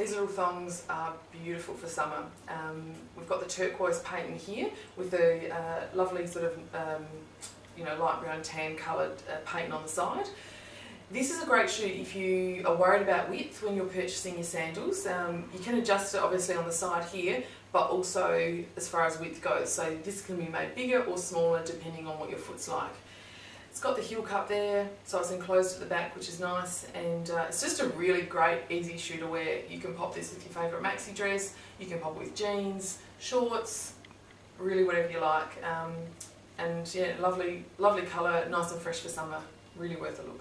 These little thongs are beautiful for summer. Um, we've got the turquoise patent in here with the uh, lovely sort of, um, you know, light brown tan coloured uh, patent on the side. This is a great shoe if you are worried about width when you're purchasing your sandals. Um, you can adjust it obviously on the side here, but also as far as width goes. So this can be made bigger or smaller depending on what your foot's like. It's got the heel cup there, so it's enclosed at the back, which is nice, and uh, it's just a really great, easy shoe to wear. You can pop this with your favourite maxi dress, you can pop it with jeans, shorts, really whatever you like. Um, and yeah, lovely, lovely colour, nice and fresh for summer. Really worth a look.